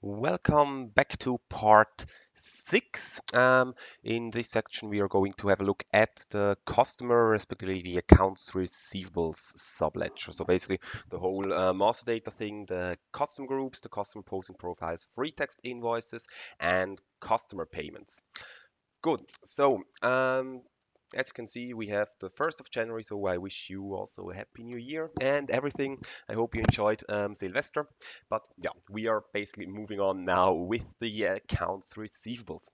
Welcome back to part six. Um, in this section, we are going to have a look at the customer, respectively the accounts receivables subledger. So basically the whole uh, master data thing, the custom groups, the customer posting profiles, free text invoices, and customer payments. Good. So um, as you can see, we have the 1st of January, so I wish you also a happy new year and everything. I hope you enjoyed um, Silvester. But yeah, we are basically moving on now with the accounts receivables.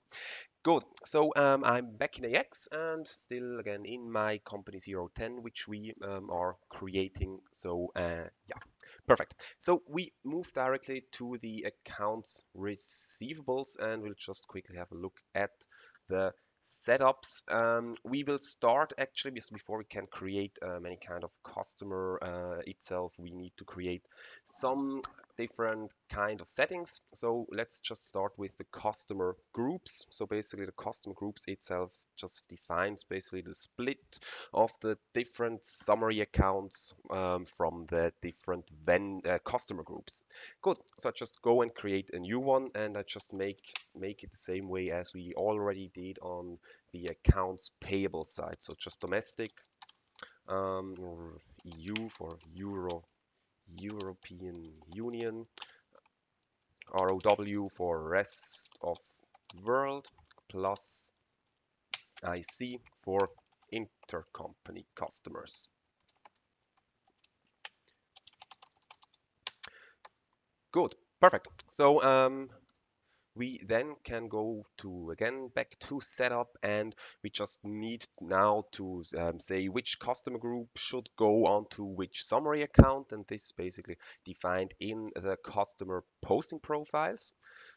Good. So um, I'm back in AX and still again in my company 010, which we um, are creating. So uh, yeah, perfect. So we move directly to the accounts receivables and we'll just quickly have a look at the setups. Um, we will start actually before we can create um, any kind of customer uh, itself. We need to create some different kind of settings. So let's just start with the customer groups. So basically the customer groups itself just defines basically the split of the different summary accounts um, from the different ven uh, customer groups. Good. So I just go and create a new one and I just make make it the same way as we already did on the accounts payable side. So just domestic um, EU for Euro European Union, ROW for rest of world, plus IC for intercompany customers. Good, perfect. So um, we then can go to again back to setup and we just need now to um, say which customer group should go onto which summary account and this is basically defined in the customer posting profiles.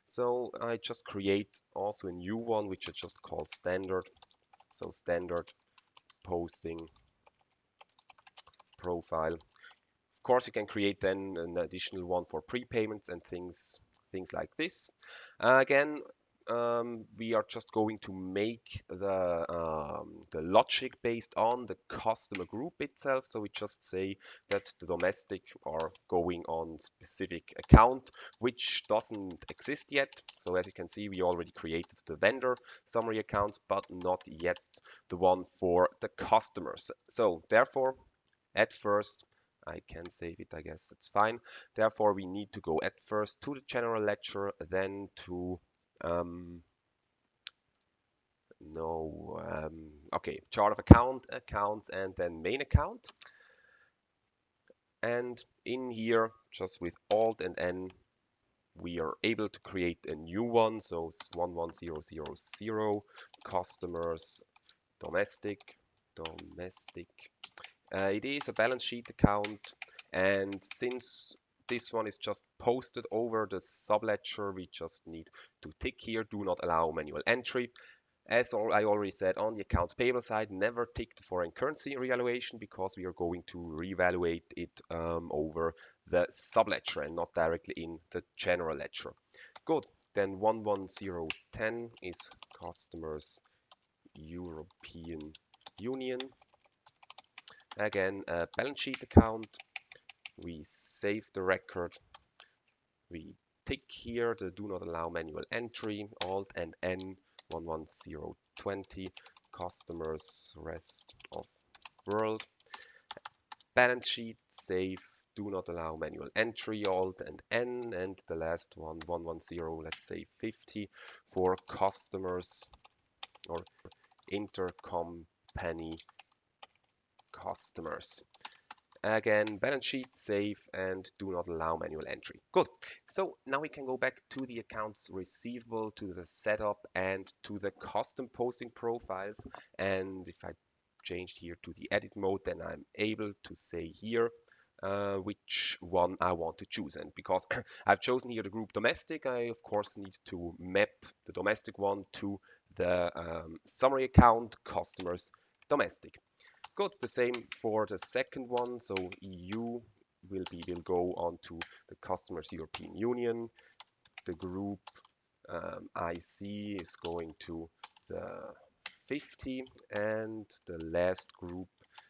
So I just create also a new one which I just call standard. So standard posting profile. Of course you can create then an additional one for prepayments and things things like this. Uh, again, um, we are just going to make the, um, the logic based on the customer group itself. So we just say that the domestic are going on specific account, which doesn't exist yet. So as you can see, we already created the vendor summary accounts, but not yet the one for the customers. So therefore, at first, I can save it, I guess it's fine. Therefore, we need to go at first to the general ledger, then to um, no, um, okay, chart of account, accounts, and then main account. And in here, just with Alt and N, we are able to create a new one. So it's 11000 customers, domestic, domestic uh, it is a balance sheet account and since this one is just posted over the subledger, we just need to tick here, do not allow manual entry. As I already said on the accounts payable side, never tick the foreign currency revaluation because we are going to reevaluate it um, over the subledger and not directly in the general ledger. Good, then 11010 is customers European Union Again, a balance sheet account. We save the record. We tick here the do not allow manual entry, Alt and N 11020 customers rest of world. Balance sheet, save, do not allow manual entry, Alt and N, and the last one, 110, let's say 50 for customers or intercompany customers. Again, balance sheet, save, and do not allow manual entry. Good. So now we can go back to the accounts receivable, to the setup, and to the custom posting profiles. And if I changed here to the edit mode, then I'm able to say here uh, which one I want to choose. And because I've chosen here the group domestic, I of course need to map the domestic one to the um, summary account customers domestic. Good, the same for the second one. So EU will be will go on to the customers European Union. The group um, IC is going to the 50 and the last group,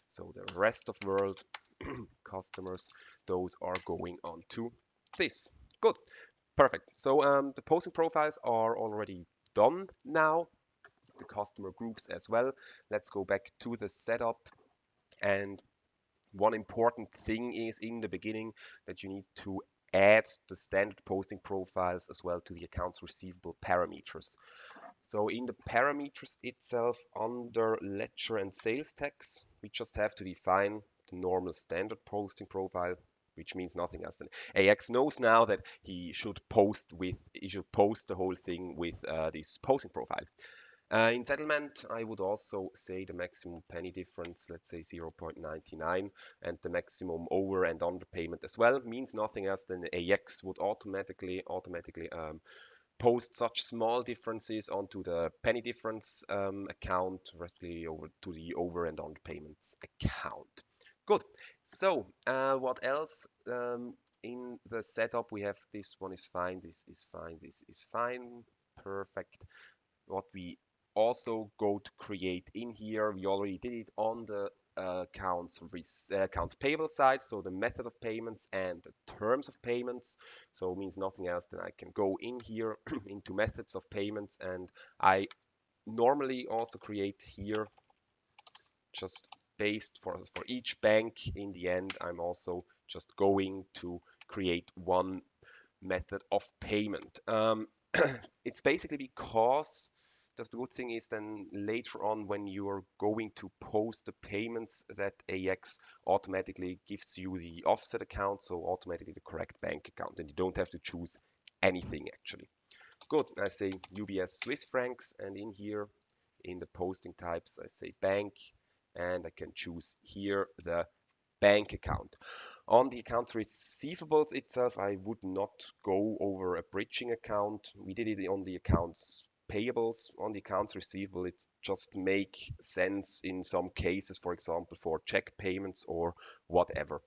so the rest of world customers, those are going on to this. Good. Perfect. So um, the posting profiles are already done now. The customer groups as well. Let's go back to the setup. And one important thing is in the beginning that you need to add the standard posting profiles as well to the accounts receivable parameters. So in the parameters itself under ledger and sales tax, we just have to define the normal standard posting profile which means nothing else than AX knows now that he should post with he should post the whole thing with uh, this posting profile. Uh, in settlement, I would also say the maximum penny difference, let's say 0.99, and the maximum over and underpayment as well means nothing else than AX would automatically automatically um, post such small differences onto the penny difference um, account, respectively over to the over and underpayments account. Good. So uh, what else? Um, in the setup we have this one is fine, this is fine, this is fine, perfect. What we also go to create in here, we already did it on the uh, accounts uh, accounts payable side, so the method of payments and the terms of payments. So it means nothing else than I can go in here into methods of payments and I normally also create here just based for, for each bank. In the end I'm also just going to create one method of payment. Um, it's basically because the good thing is then later on when you are going to post the payments that AX automatically gives you the offset account so automatically the correct bank account and you don't have to choose anything actually good I say UBS Swiss francs and in here in the posting types I say bank and I can choose here the bank account. On the accounts receivables itself, I would not go over a bridging account. We did it on the accounts payables. On the accounts receivable, it just make sense in some cases, for example, for check payments or whatever.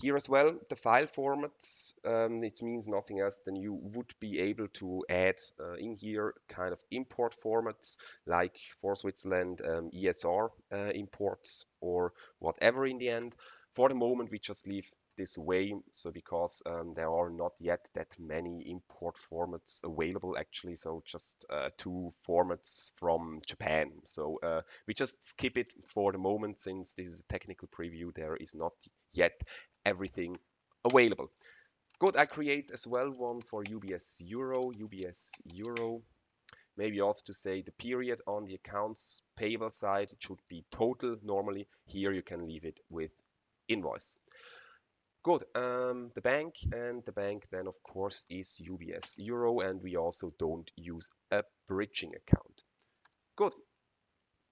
Here as well, the file formats, um, it means nothing else than you would be able to add uh, in here kind of import formats like for Switzerland um, ESR uh, imports or whatever in the end. For the moment, we just leave this way. So because um, there are not yet that many import formats available actually. So just uh, two formats from Japan. So uh, we just skip it for the moment since this is a technical preview. There is not yet everything available. Good, I create as well one for UBS Euro, UBS Euro. Maybe also to say the period on the accounts payable side, it should be total normally. Here you can leave it with invoice. Good, um, the bank and the bank then of course is UBS Euro and we also don't use a bridging account. Good,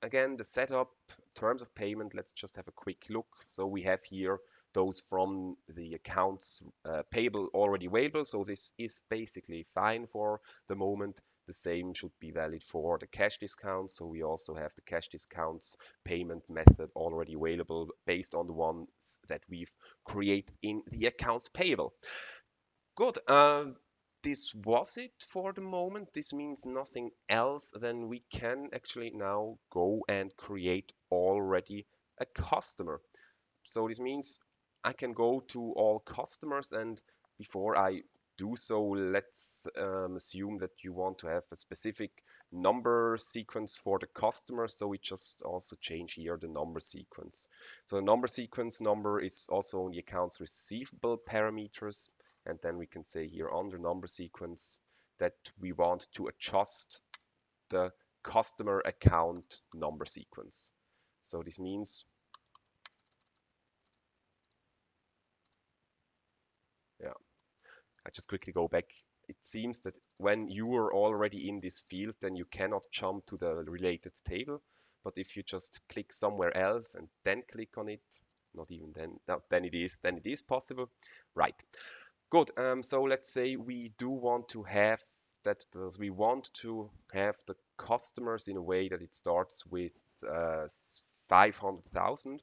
again the setup, terms of payment, let's just have a quick look. So we have here those from the accounts uh, payable already available. So this is basically fine for the moment. The same should be valid for the cash discounts. So we also have the cash discounts payment method already available based on the ones that we've created in the accounts payable. Good. Uh, this was it for the moment. This means nothing else. Then we can actually now go and create already a customer. So this means I can go to all customers and before I do so, let's um, assume that you want to have a specific number sequence for the customer. So we just also change here the number sequence. So the number sequence number is also on the accounts receivable parameters. And then we can say here under number sequence that we want to adjust the customer account number sequence. So this means I just quickly go back. It seems that when you are already in this field, then you cannot jump to the related table. But if you just click somewhere else and then click on it, not even then, no, then it is, then it is possible. Right. Good. Um, so let's say we do want to have that we want to have the customers in a way that it starts with uh, 500,000.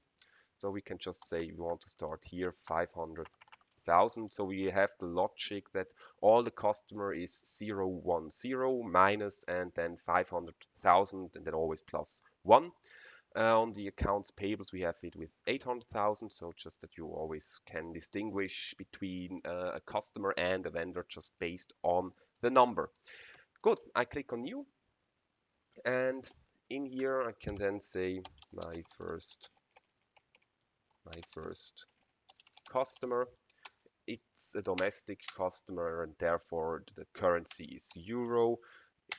So we can just say we want to start here 500 thousand. So we have the logic that all the customer is zero one zero minus and then 500,000 and then always plus one. Uh, on the accounts payables, we have it with 800,000, so just that you always can distinguish between uh, a customer and a vendor just based on the number. Good, I click on new, and in here I can then say my first my first customer it's a domestic customer and therefore the currency is euro.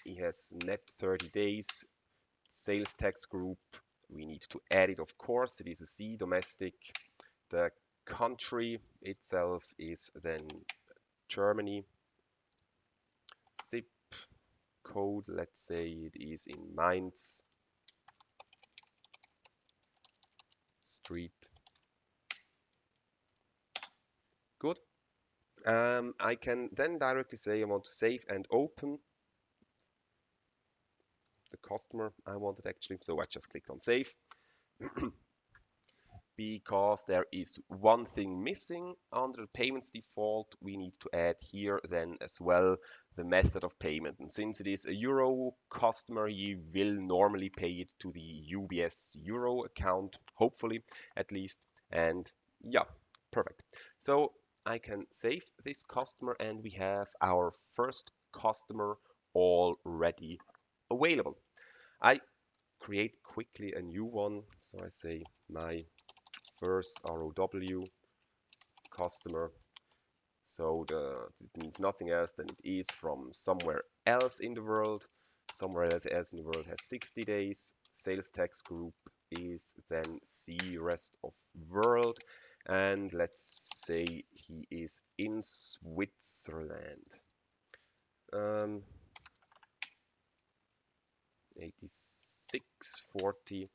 He has net 30 days. Sales tax group we need to add it of course. It is a C domestic. The country itself is then Germany. Zip code let's say it is in Mainz. Street good um, I can then directly say I want to save and open the customer I wanted actually. So I just clicked on save. Because there is one thing missing under the payments default we need to add here then as well the method of payment. And since it is a euro customer you will normally pay it to the UBS euro account hopefully at least. And yeah perfect. So I can save this customer and we have our first customer already available I create quickly a new one so I say my first ROW customer. So the, it means nothing else than it is from somewhere else in the world. Somewhere else in the world has 60 days. Sales tax group is then C rest of world. And let's say he is in Switzerland. Um, 8640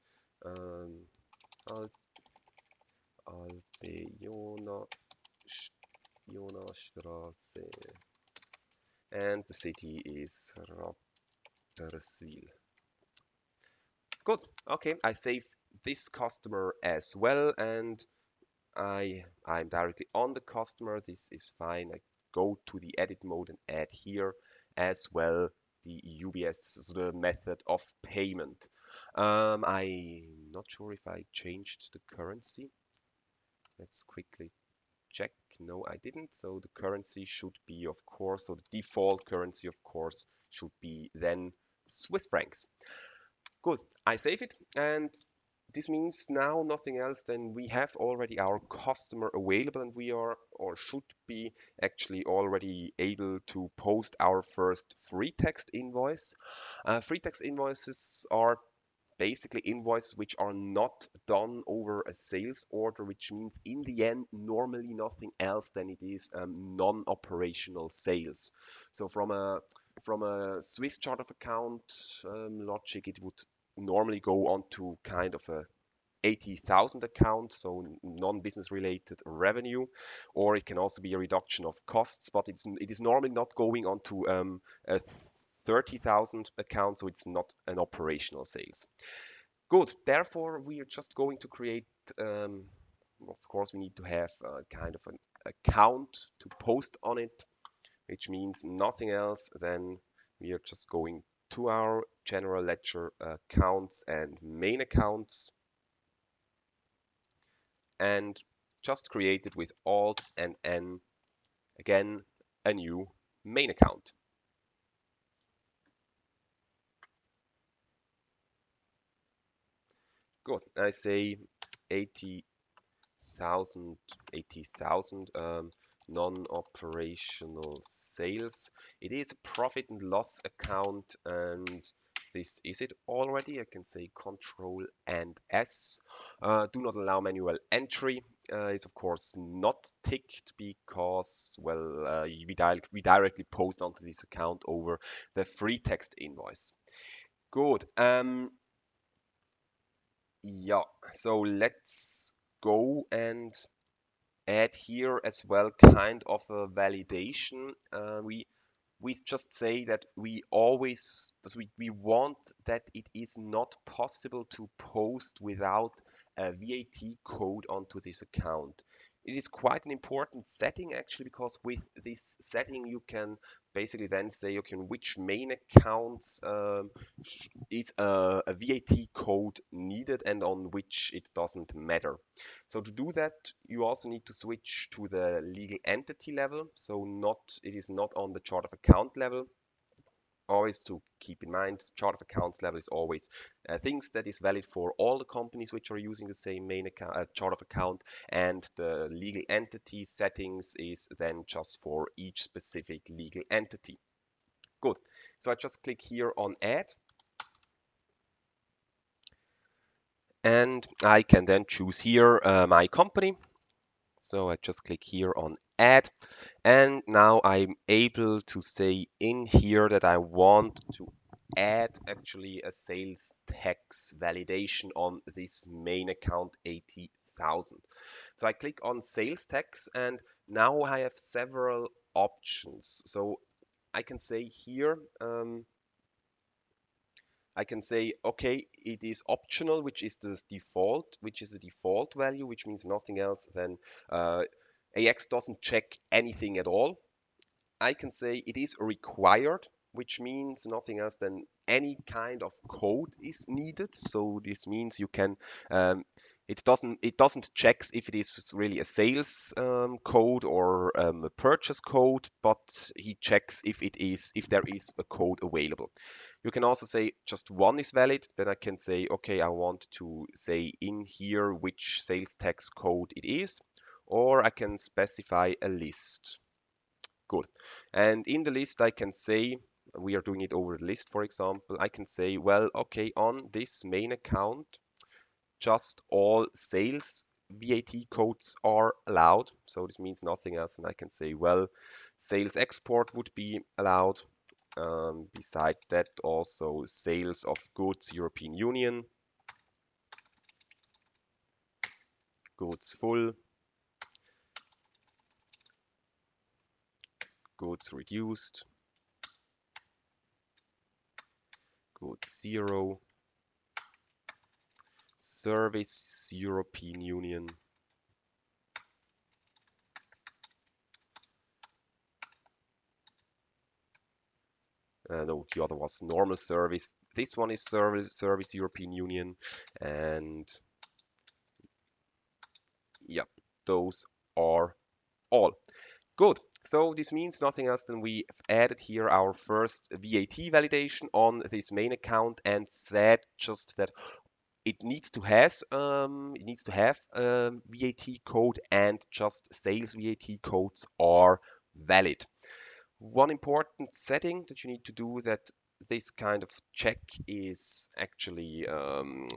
um, Alpe Jona, Jona Straße. And the city is Rapperswil. Good. Okay, I save this customer as well and I, I'm directly on the customer. This is fine. I go to the edit mode and add here as well the UBS, so the method of payment. Um, I'm not sure if I changed the currency. Let's quickly check. No, I didn't. So the currency should be, of course, so the default currency, of course, should be then Swiss francs. Good, I save it and this means now nothing else than we have already our customer available and we are or should be actually already able to post our first free text invoice. Uh, free text invoices are basically invoices which are not done over a sales order, which means in the end, normally nothing else than it is um, non-operational sales. So from a from a Swiss chart of account um, logic, it would normally go on to kind of a 80,000 account, so non-business related revenue, or it can also be a reduction of costs, but it's, it is normally not going on to um, a 30,000 account, so it's not an operational sales. Good, therefore we are just going to create, um, of course we need to have a kind of an account to post on it, which means nothing else than we are just going to our general ledger accounts and main accounts and just created with Alt and N again a new main account. Good. I say 80,000 80,000 um, non-operational sales. It is a profit and loss account and this is it already. I can say Control and S. Uh, do not allow manual entry. Uh, is of course not ticked because well uh, we, di we directly post onto this account over the free text invoice. Good. Um, yeah, so let's go and add here as well kind of a validation. Uh, we we just say that we always we, we want that it is not possible to post without a VAT code onto this account. It is quite an important setting actually because with this setting you can basically then say okay which main accounts um, is a, a, VAT code needed and on which it doesn't matter. So to do that you also need to switch to the legal entity level so not it is not on the chart of account level always to keep in mind chart of accounts level is always uh, things that is valid for all the companies which are using the same main account, uh, chart of account and the legal entity settings is then just for each specific legal entity. Good. So I just click here on add. And I can then choose here uh, my company. So I just click here on add and now I'm able to say in here that I want to add actually a sales tax validation on this main account 80,000. So I click on sales tax and now I have several options. So I can say here um, I can say, okay, it is optional, which is the default, which is a default value, which means nothing else than uh, AX doesn't check anything at all. I can say it is required, which means nothing else than any kind of code is needed. So this means you can um, it doesn't it doesn't checks if it is really a sales um, code or um, a purchase code, but he checks if it is if there is a code available. You can also say just one is valid. Then I can say, okay, I want to say in here which sales tax code it is, or I can specify a list. Good. And in the list, I can say, we are doing it over the list, for example, I can say, well, okay, on this main account, just all sales VAT codes are allowed. So this means nothing else. And I can say, well, sales export would be allowed. Um, beside that, also sales of goods European Union, goods full, goods reduced, goods zero, service European Union, uh, no, the other was normal service. This one is service, service European Union, and yep, those are all. Good. So this means nothing else than we added here our first VAT validation on this main account and said just that it needs to has um, it needs to have a VAT code and just sales VAT codes are valid. One important setting that you need to do that this kind of check is actually um,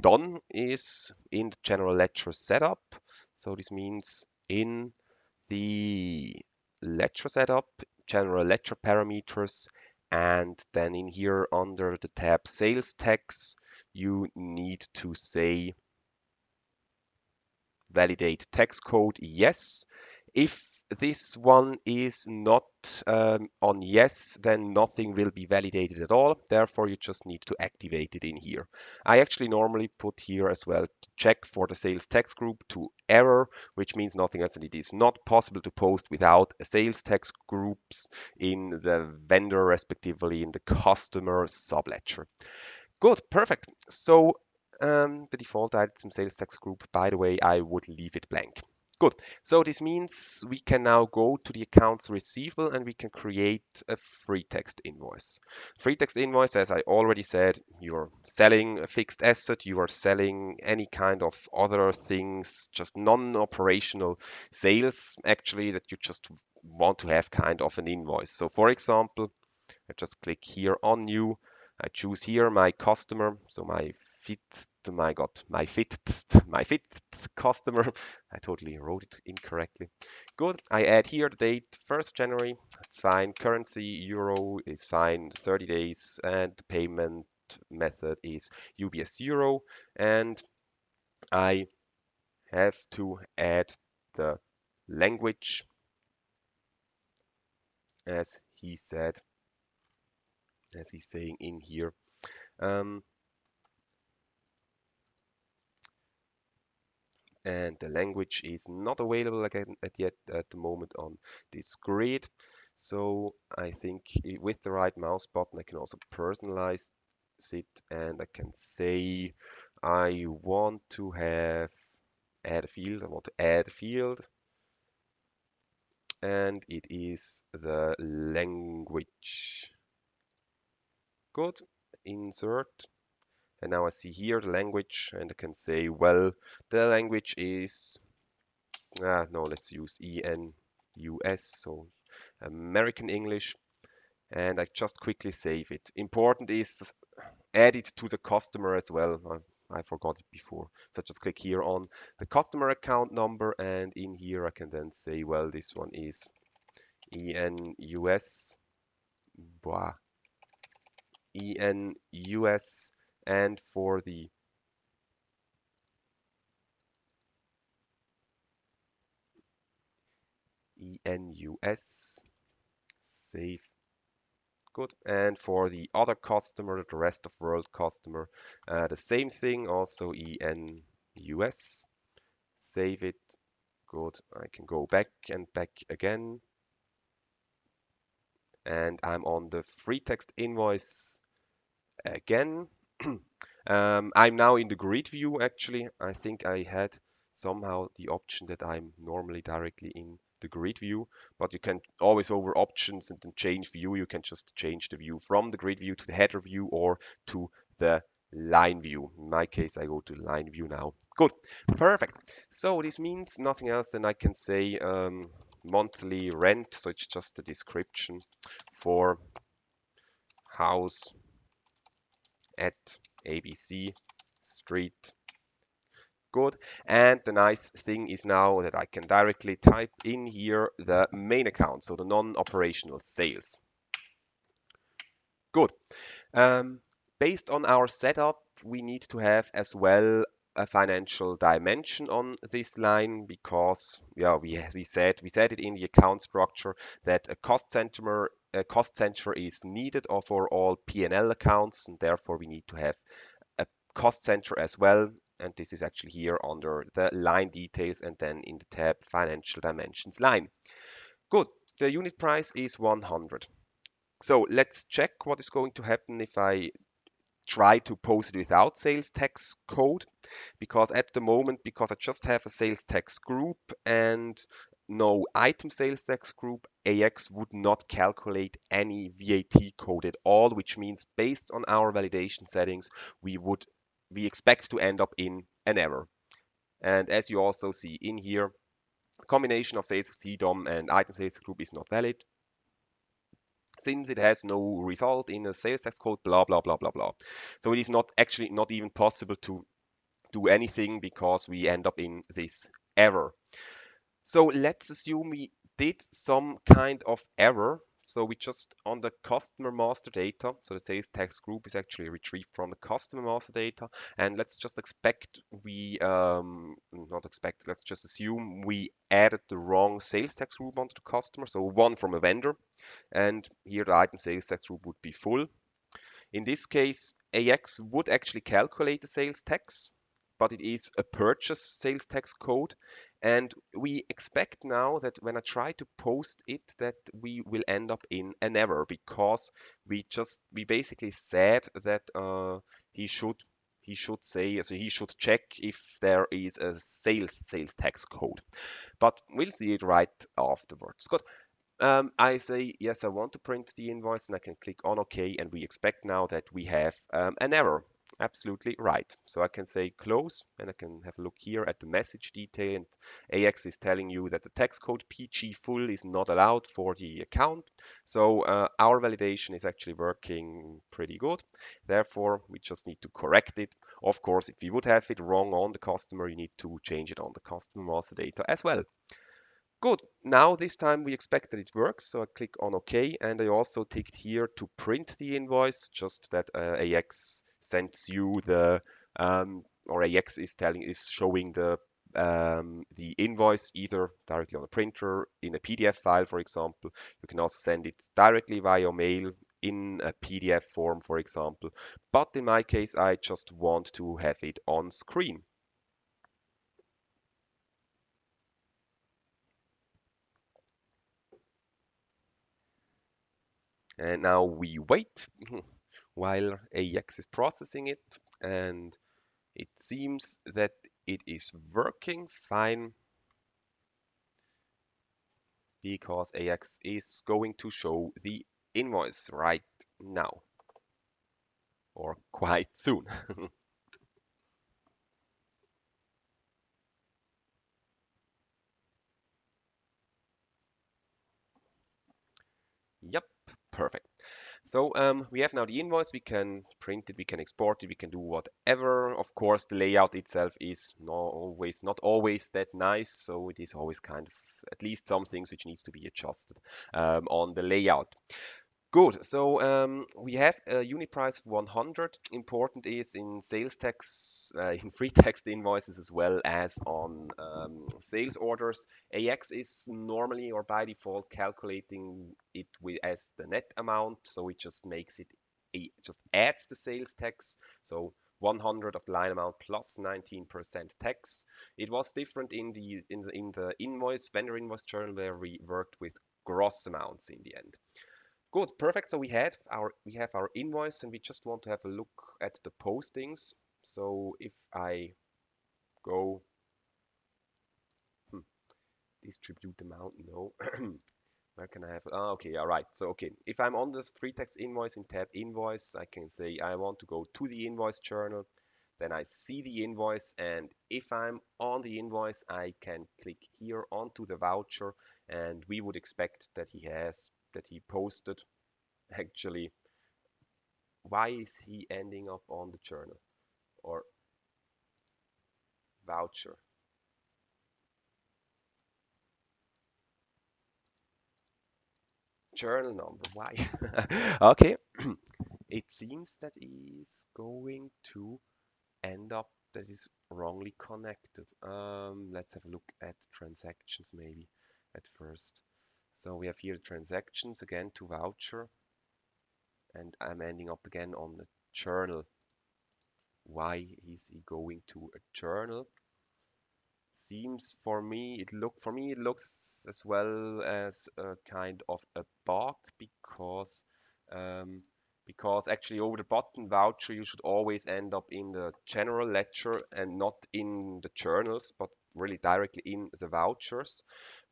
done is in the general ledger setup. So this means in the ledger setup, general ledger parameters, and then in here under the tab sales tax, you need to say validate tax code yes if this one is not um, on yes, then nothing will be validated at all. Therefore, you just need to activate it in here. I actually normally put here as well check for the sales tax group to error, which means nothing else. And it is not possible to post without a sales tax groups in the vendor, respectively in the customer subledger. Good, perfect. So um, the default item sales tax group, by the way, I would leave it blank. Good. So this means we can now go to the accounts receivable and we can create a free text invoice. Free text invoice, as I already said, you're selling a fixed asset, you are selling any kind of other things, just non-operational sales actually that you just want to have kind of an invoice. So for example, I just click here on new, I choose here my customer, so my fit my god my fit my fit customer. I totally wrote it incorrectly. Good i add here the date 1st january. It's fine. Currency euro is fine. 30 days and the payment method is ubs euro. And i have to add the language. As he said as he's saying in here. Um, and the language is not available again at yet at the moment on this grid so I think with the right mouse button I can also personalize it and I can say I want to have add a field. I want to add a field. And it is the language. Good. Insert and now I see here the language and I can say well the language is ah, no let's use ENUS so American English. And I just quickly save it. Important is add it to the customer as well. I, I forgot it before. So just click here on the customer account number and in here I can then say well this one is ENUS blah, ENUS and for the ENUS save good and for the other customer the rest of world customer uh, the same thing also ENUS save it good I can go back and back again. And I'm on the free text invoice again um, I'm now in the grid view actually. I think I had somehow the option that I'm normally directly in the grid view, but you can always over options and then change view. You can just change the view from the grid view to the header view or to the line view. In my case, I go to line view now. Good, perfect. So this means nothing else than I can say um, monthly rent. So it's just a description for house at ABC Street. Good. And the nice thing is now that I can directly type in here the main account, so the non-operational sales. Good. Um, based on our setup, we need to have as well a financial dimension on this line because yeah we we said we said it in the account structure that a cost center a cost center is needed for all P&L accounts and therefore we need to have a cost center as well. And this is actually here under the line details and then in the tab financial dimensions line. Good. The unit price is 100 so let's check what is going to happen if I try to post it without sales tax code because at the moment because I just have a sales tax group and no item sales tax group AX would not calculate any VAT code at all which means based on our validation settings we would we expect to end up in an error and as you also see in here combination of sales CDOM and item sales group is not valid since it has no result in a sales tax code, blah, blah, blah, blah, blah. So it is not actually not even possible to do anything because we end up in this error. So let's assume we did some kind of error so we just on the customer master data, so the sales tax group is actually retrieved from the customer master data. And let's just expect we, um, not expect, let's just assume we added the wrong sales tax group onto the customer. So one from a vendor. And here the item sales tax group would be full. In this case, AX would actually calculate the sales tax but it is a purchase sales tax code. And we expect now that when I try to post it, that we will end up in an error because we just, we basically said that uh, he should he should say, so he should check if there is a sales sales tax code. But we'll see it right afterwards. Good. Um, I say, yes, I want to print the invoice and I can click on OK and we expect now that we have um, an error absolutely right. So I can say close and I can have a look here at the message detail and AX is telling you that the tax code PG full is not allowed for the account. So uh, our validation is actually working pretty good. Therefore, we just need to correct it. Of course, if you would have it wrong on the customer, you need to change it on the customer master data as well. Good, now this time we expect that it works, so I click on OK and I also ticked here to print the invoice, just that uh, AX sends you the, um, or AX is telling, is showing the um, the invoice either directly on a printer in a PDF file, for example. You can also send it directly via mail in a PDF form, for example. But in my case, I just want to have it on screen. And now we wait mhm, while AX is processing it and it seems that it is working fine because AX is going to show the invoice right now or quite soon. Yep, perfect. So um, we have now the invoice, we can print it, we can export it, we can do whatever. Of course, the layout itself is not always, not always that nice, so it is always kind of at least some things which needs to be adjusted um, on the layout. Good. So um, we have a unit price of 100. Important is in sales tax, uh, in free text invoices as well as on um, sales orders. AX is normally or by default calculating it with, as the net amount. So it just makes it, it just adds the sales tax. So 100 of the line amount plus 19% tax. It was different in the in the in the invoice vendor invoice journal where we worked with gross amounts in the end. Good, perfect. So we have our we have our invoice and we just want to have a look at the postings. So if I go hmm, distribute amount, no. Where can I have? Oh, okay, all right. So okay, if I'm on the free text invoice in tab invoice, I can say I want to go to the invoice journal. Then I see the invoice, and if I'm on the invoice, I can click here onto the voucher, and we would expect that he has that he posted. Actually why is he ending up on the journal or voucher? Journal number why? Okay. It seems that he's going to end up that is wrongly connected. Um, let's have a look at transactions maybe at first so we have here transactions again to voucher and I'm ending up again on the journal. Why is he going to a journal? Seems for me it look for me it looks as well as a kind of a bug because um, because actually over the button voucher you should always end up in the general ledger and not in the journals but really directly in the vouchers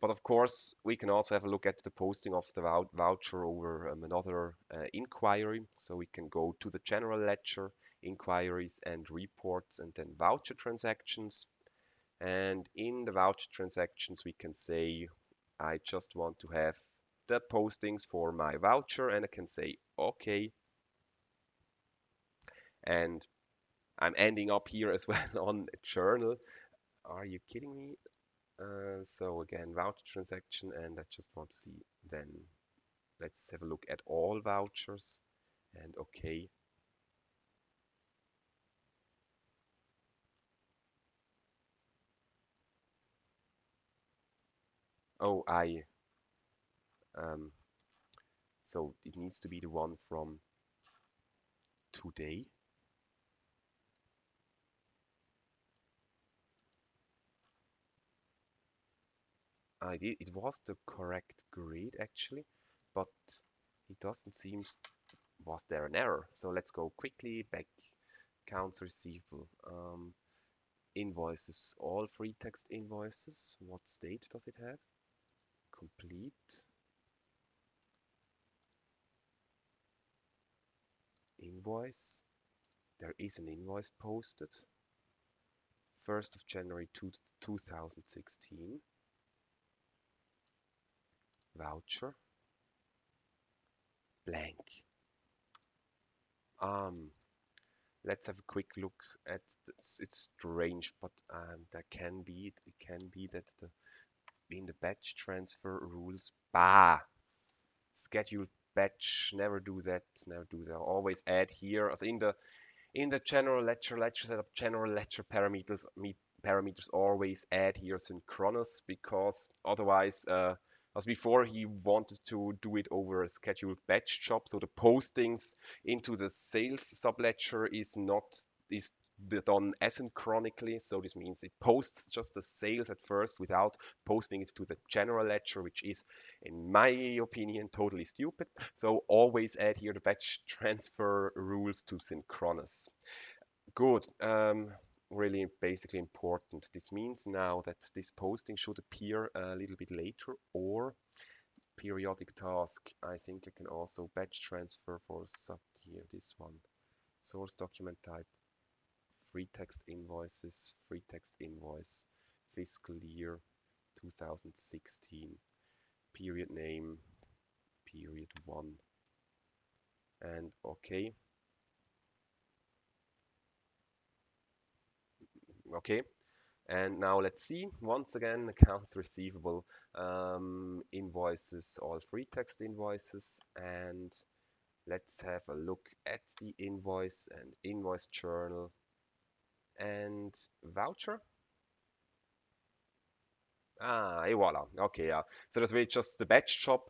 but of course, we can also have a look at the posting of the voucher over um, another uh, inquiry. So we can go to the general ledger, inquiries and reports, and then voucher transactions. And in the voucher transactions, we can say, I just want to have the postings for my voucher, and I can say, okay. And I'm ending up here as well on journal. Are you kidding me? Uh, so again, voucher transaction, and I just want to see then, let's have a look at all vouchers, and okay. Oh, I, um, so it needs to be the one from today. I did, it was the correct grid actually, but it doesn't seem, was there an error? So let's go quickly back, accounts receivable, um, invoices, all free text invoices, what state does it have? Complete. Invoice, there is an invoice posted, 1st of January two, 2016 voucher blank um let's have a quick look at this. it's strange but um, there can be it can be that the in the batch transfer rules bah scheduled batch never do that never do that always add here as in the in the general ledger ledger setup general ledger parameters meet parameters always add here synchronous because otherwise uh, as before he wanted to do it over a scheduled batch job so the postings into the sales subledger is not is done asynchronically. So this means it posts just the sales at first without posting it to the general ledger, which is, in my opinion, totally stupid. So always add here the batch transfer rules to synchronous. Good. Um, really basically important. This means now that this posting should appear a little bit later or periodic task. I think I can also batch transfer for sub here, this one. Source document type, free text invoices, free text invoice, fiscal year 2016, period name, period one, and okay. Okay, and now let's see, once again, accounts receivable, um, invoices, all free text invoices, and let's have a look at the invoice and invoice journal and voucher. Ah, et voila. Okay, yeah. So that's really just the batch job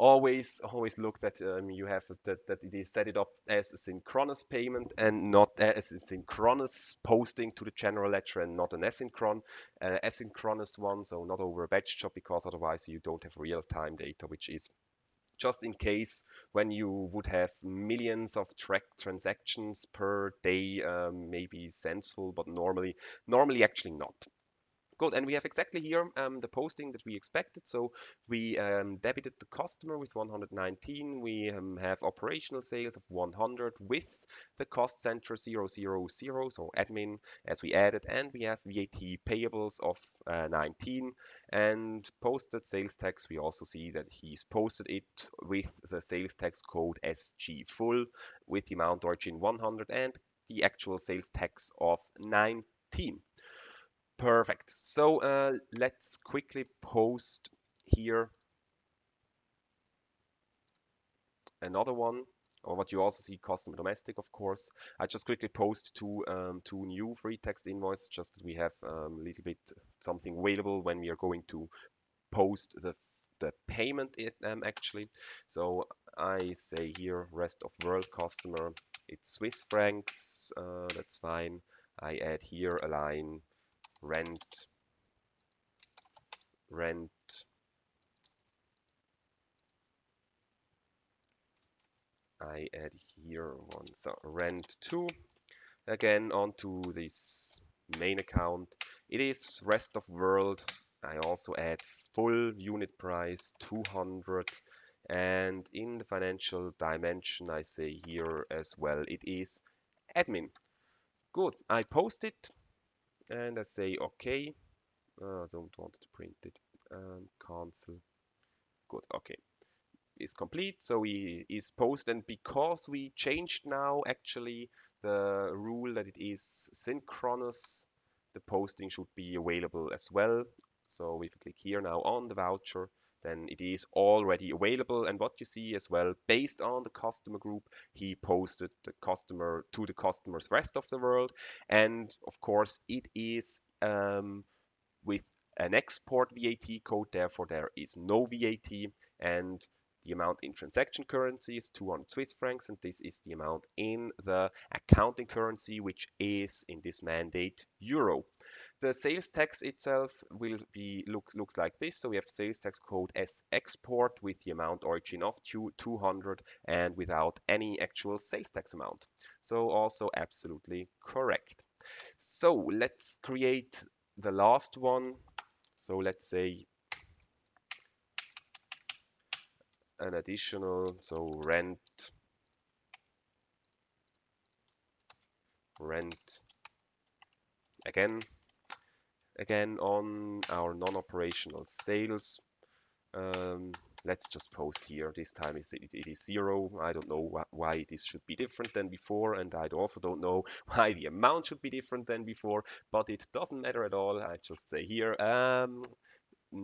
always always look that um, you have that, that it is set it up as a synchronous payment and not as a synchronous posting to the general ledger and not an asynchron uh, asynchronous one so not over a batch job because otherwise you don't have real-time data which is just in case when you would have millions of track transactions per day um, maybe sensible but normally normally actually not Good, and we have exactly here um, the posting that we expected. So we um, debited the customer with 119. We um, have operational sales of 100 with the cost center 000, so admin as we added, and we have VAT payables of uh, 19 and posted sales tax. We also see that he's posted it with the sales tax code SG full with the amount origin 100 and the actual sales tax of 19. Perfect. So uh, let's quickly post here another one or what you also see custom domestic of course. I just quickly post two um, two new free text invoice just that we have um, a little bit something available when we are going to post the the payment it, um, actually. So I say here rest of world customer it's Swiss francs uh, that's fine. I add here a line rent, rent, I add here one, so uh, rent two, again onto this main account. It is rest of world. I also add full unit price 200 and in the financial dimension I say here as well it is admin. Good, I post it and I say OK. Uh, I don't want to print it. Um, cancel. Good. Okay. Is complete. So we is post and because we changed now actually the rule that it is synchronous, the posting should be available as well. So if you click here now on the voucher, then it is already available. And what you see as well, based on the customer group, he posted the customer to the customers rest of the world. And of course, it is um, with an export VAT code, therefore there is no VAT. And the amount in transaction currency is 200 Swiss francs, and this is the amount in the accounting currency, which is in this mandate euro. The sales tax itself will be look, looks like this. So we have the sales tax code as export with the amount origin of 200 and without any actual sales tax amount. So also absolutely correct. So let's create the last one. So let's say an additional, so rent, rent, again, again on our non-operational sales. Um, let's just post here. This time it, it is zero. I don't know wh why this should be different than before, and I also don't know why the amount should be different than before, but it doesn't matter at all. I just say here, um,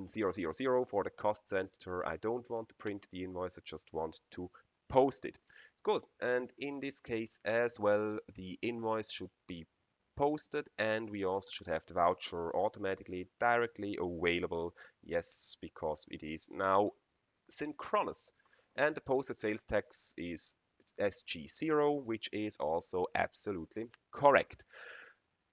000 for the cost center. I don't want to print the invoice, I just want to post it. Good, and in this case as well, the invoice should be posted and we also should have the voucher automatically directly available yes because it is now synchronous and the posted sales tax is SG0 which is also absolutely correct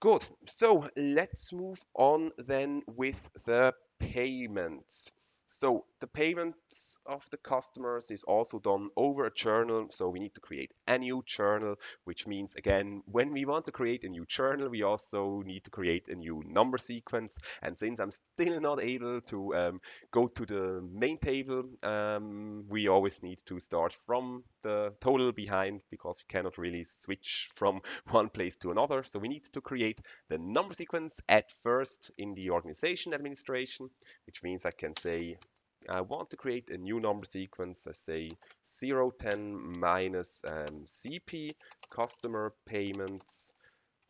Good. So let's move on then with the payments. So the payments of the customers is also done over a journal. So we need to create a new journal, which means again, when we want to create a new journal, we also need to create a new number sequence. And since I'm still not able to um, go to the main table, um, we always need to start from the total behind because we cannot really switch from one place to another. So we need to create the number sequence at first in the organization administration, which means I can say I want to create a new number sequence. I say 010 minus um, CP, customer payments,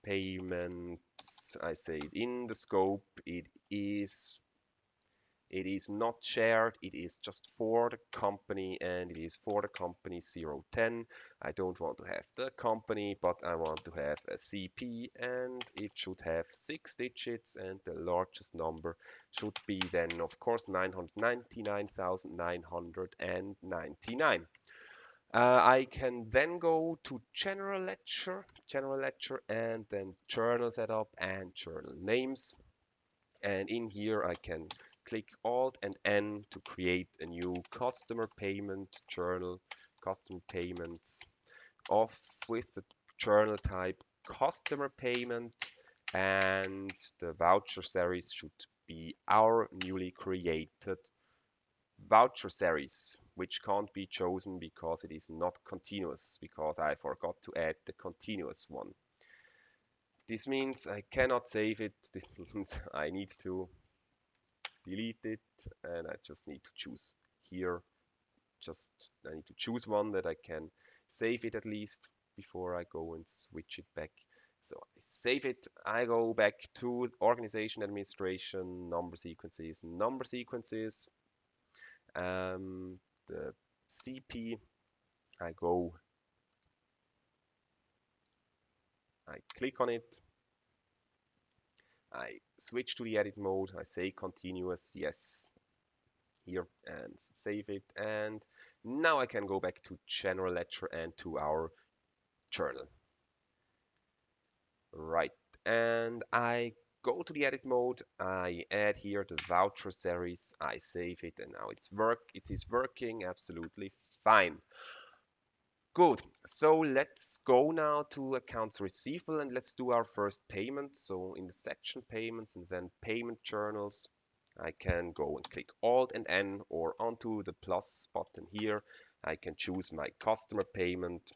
payments. I say in the scope, it is it is not shared, it is just for the company and it is for the company 010. I don't want to have the company, but I want to have a CP and it should have six digits and the largest number should be then of course 999,999. Uh, I can then go to general ledger, general ledger and then journal setup and journal names. And in here I can click Alt and N to create a new customer payment journal, customer payments off with the journal type customer payment and the voucher series should be our newly created voucher series which can't be chosen because it is not continuous because I forgot to add the continuous one. This means I cannot save it. This means I need to delete it and I just need to choose here. Just I need to choose one that I can save it at least before I go and switch it back. So I save it. I go back to organization administration. Number sequences number sequences. Um, the CP I go I click on it. I switch to the edit mode, I say continuous, yes, here and save it. And now I can go back to general ledger and to our journal. Right, and I go to the edit mode, I add here the voucher series, I save it, and now it's work. It is working absolutely fine. Good. So let's go now to accounts receivable and let's do our first payment. So in the section payments and then payment journals, I can go and click Alt and N or onto the plus button here. I can choose my customer payment,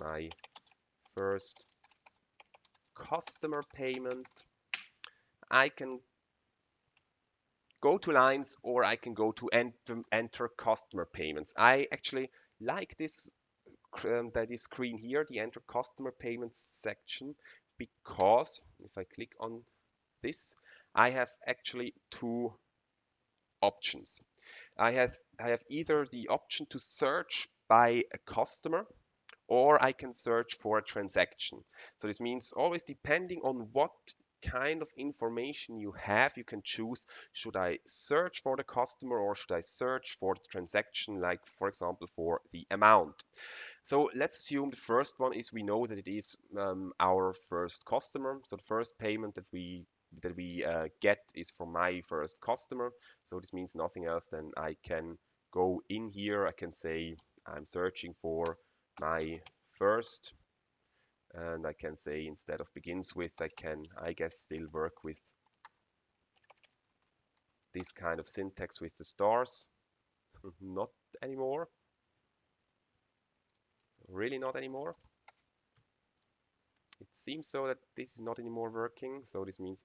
my first customer payment. I can go to lines or I can go to enter, enter customer payments. I actually like this um, that is screen here, the enter customer payments section, because if I click on this, I have actually two options. I have, I have either the option to search by a customer or I can search for a transaction. So this means always depending on what kind of information you have, you can choose, should I search for the customer or should I search for the transaction, like for example, for the amount. So let's assume the first one is we know that it is um, our first customer. So the first payment that we that we uh, get is from my first customer. So this means nothing else than I can go in here. I can say I'm searching for my first and I can say instead of begins with I can I guess still work with this kind of syntax with the stars. Not anymore. Really not anymore. It seems so that this is not anymore working so this means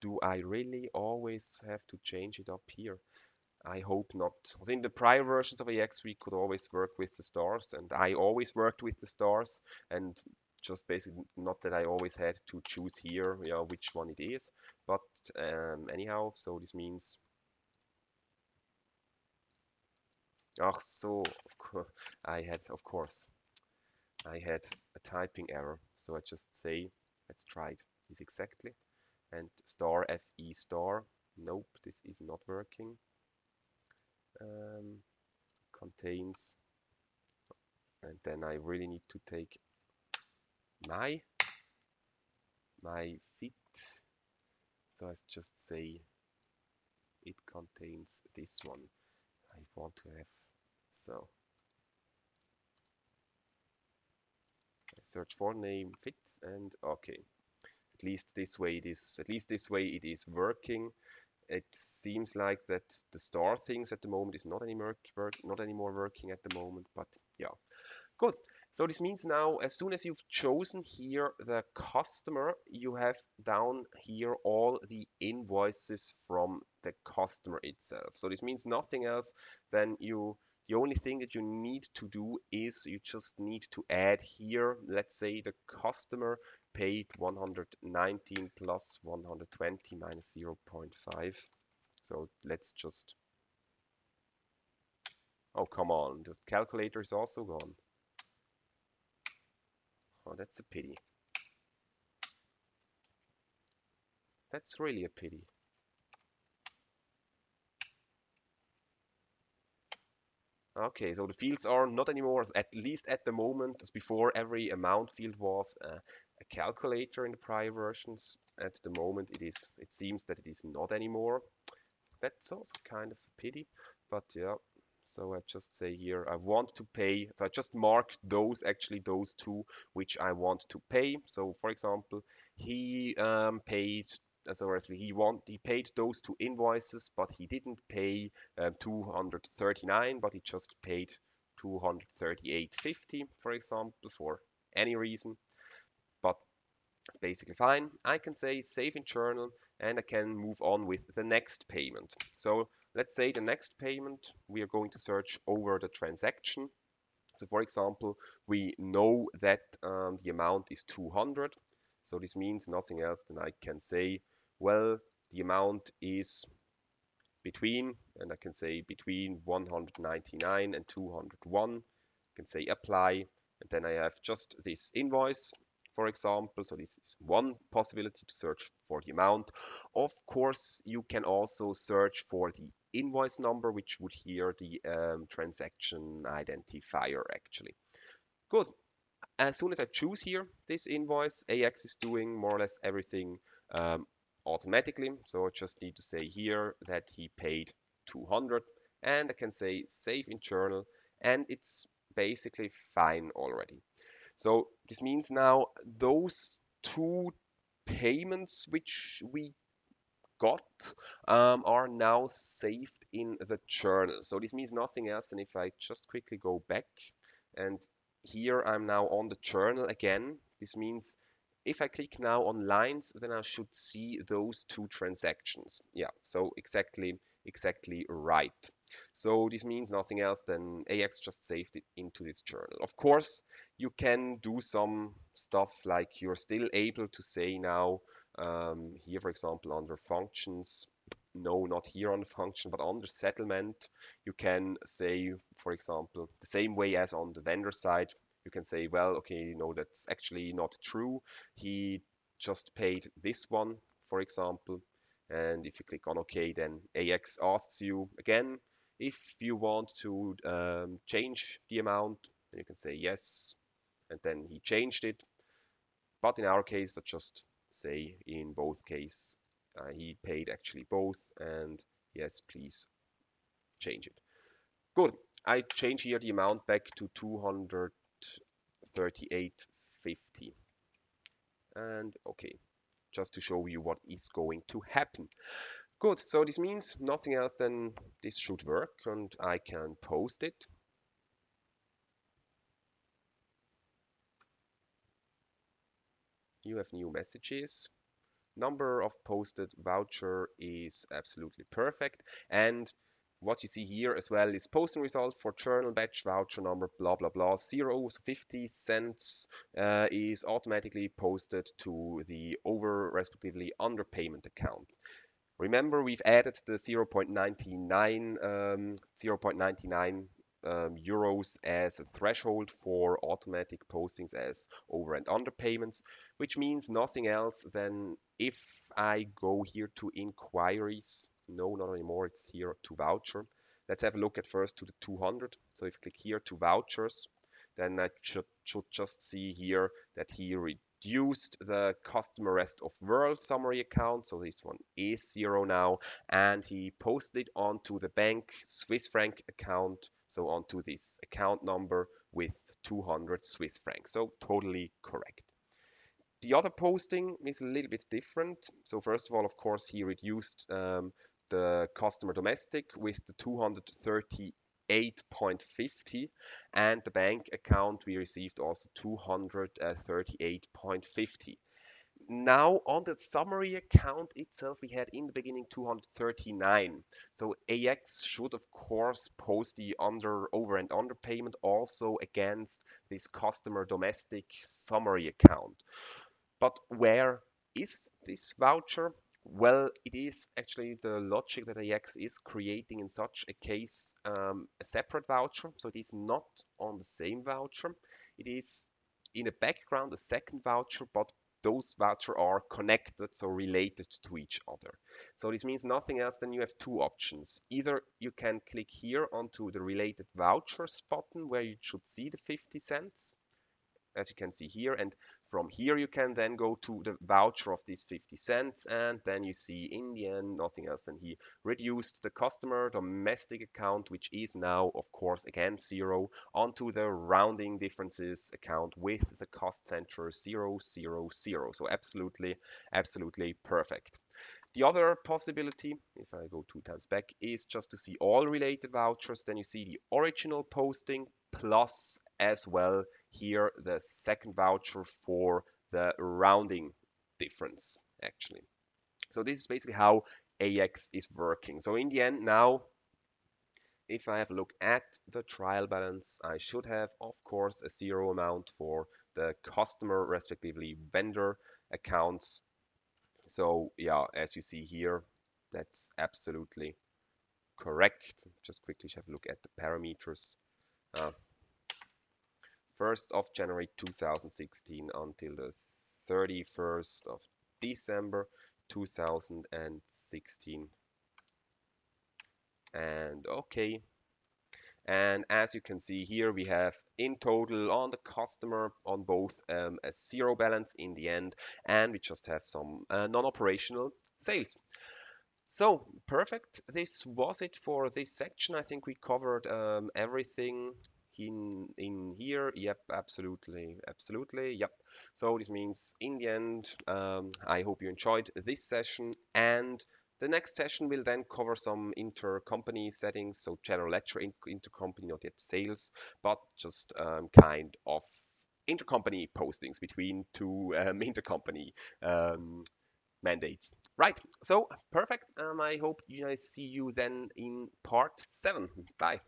do I really always have to change it up here? I hope not. In the prior versions of AX, we could always work with the stars, and I always worked with the stars, and just basically not that I always had to choose here, yeah, which one it is, but um, anyhow, so this means Ach so, I had, of course, I had a typing error. So I just say, let's try it. This exactly. And star FE star. Nope, this is not working. Um, contains. And then I really need to take my my fit. So I just say it contains this one. I want to have so I search for name fit and okay at least this way it is at least this way it is working it seems like that the star things at the moment is not anymore work, not anymore working at the moment but yeah good so this means now as soon as you've chosen here the customer you have down here all the invoices from the customer itself so this means nothing else than you the only thing that you need to do is you just need to add here let's say the customer paid 119 plus 120 minus 0.5. So let's just, oh come on, the calculator is also gone. Oh, that's a pity. That's really a pity. Okay, so the fields are not anymore, at least at the moment, as before every amount field was uh, a calculator in the prior versions. At the moment it is, it seems that it is not anymore. That's also kind of a pity, but yeah. So I just say here, I want to pay, so I just mark those, actually those two, which I want to pay. So for example, he um, paid so actually he want he paid those two invoices but he didn't pay um, 239 but he just paid 238.50 for example for any reason but basically fine. I can say save in journal and I can move on with the next payment. So let's say the next payment, we are going to search over the transaction. So for example, we know that um, the amount is 200. So this means nothing else than I can say, well, the amount is between, and I can say between 199 and 201. I can say apply, and then I have just this invoice for example. So this is one possibility to search for the amount. Of course, you can also search for the invoice number, which would here the um, transaction identifier actually. Good. As soon as I choose here this invoice, AX is doing more or less everything um, automatically. So I just need to say here that he paid 200 and I can say save in journal and it's basically fine already. So this means now those two payments which we got um, are now saved in the journal. So this means nothing else than if I just quickly go back and here I'm now on the journal again. This means if I click now on lines, then I should see those two transactions. Yeah, so exactly, exactly right. So this means nothing else than AX just saved it into this journal. Of course, you can do some stuff like you're still able to say now, um, here for example under functions, no, not here on the function, but under settlement, you can say, for example, the same way as on the vendor side, you can say, well, okay, no, that's actually not true. He just paid this one, for example. And if you click on OK, then AX asks you again, if you want to um, change the amount, you can say yes, and then he changed it. But in our case, I just say in both cases, uh, he paid actually both, and yes, please change it. Good. I change here the amount back to 238.50. And okay, just to show you what is going to happen. Good, so this means nothing else than this should work and I can post it. You have new messages. Number of posted voucher is absolutely perfect. And what you see here as well is posting result for journal batch voucher number blah blah blah zero so 50 cents uh, is automatically posted to the over respectively underpayment account Remember, we've added the 0.99 um, 0.99 um, euros as a threshold for automatic postings as over and under payments, which means nothing else than if I go here to inquiries, no, not anymore, it's here to voucher. Let's have a look at first to the 200. So if you click here to vouchers, then I should, should just see here that he reduced the customer rest of world summary account. So this one is zero now. And he posted it onto the bank Swiss franc account. So onto this account number with 200 Swiss francs. So totally correct. The other posting is a little bit different. So first of all, of course, he reduced um, the customer domestic with the 238.50 and the bank account we received also 238.50 now on the summary account itself we had in the beginning 239 so AX should of course post the under over and under payment also against this customer domestic summary account but where is this voucher well, it is actually the logic that AX is creating in such a case um, a separate voucher. So it is not on the same voucher. It is in the background a second voucher, but those vouchers are connected, so related to each other. So this means nothing else than you have two options. Either you can click here onto the related vouchers button where you should see the 50 cents, as you can see here, and from here you can then go to the voucher of these 50 cents. And then you see in the end nothing else than he reduced the customer domestic account which is now of course again zero onto the rounding differences account with the cost center zero zero zero. So absolutely absolutely perfect. The other possibility, if I go two times back, is just to see all related vouchers. Then you see the original posting plus as well here the second voucher for the rounding difference actually. So this is basically how AX is working. So in the end now, if I have a look at the trial balance, I should have, of course, a zero amount for the customer, respectively vendor accounts. So yeah, as you see here, that's absolutely correct. Just quickly have a look at the parameters. Uh, 1st of January 2016 until the 31st of December 2016 and okay. And as you can see here we have in total on the customer on both um, a zero balance in the end and we just have some uh, non-operational sales so perfect. This was it for this section. I think we covered um, everything in in here. Yep absolutely absolutely. Yep. So this means in the end um, I hope you enjoyed this session. And the next session will then cover some intercompany settings so general ledger in intercompany not yet sales but just um, kind of intercompany postings between two um, intercompany um, mandates right so perfect um, I hope guys see you then in part 7 bye